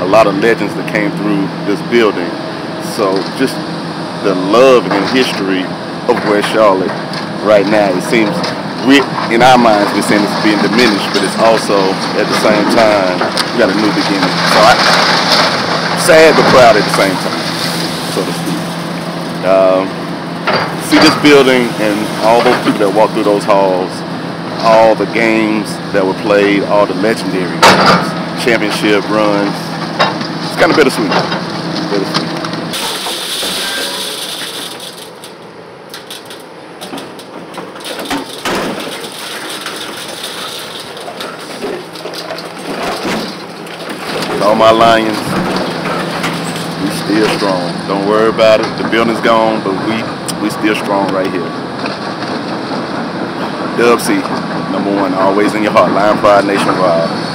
a lot of legends that came through this building. So just the love and history of West Charlotte right now, it seems we, in our minds, we're saying it's being diminished, but it's also at the same time we got a new beginning. So I, sad but proud at the same time, so to speak. Um, see this building and all those people that walk through those halls, all the games that were played, all the legendary games, championship runs. It's kind of bittersweet. Bittersweet. all my Lions, we still strong. Don't worry about it. The building's gone, but we we still strong right here. Dub C, number one, always in your heart. Lion Pride nationwide.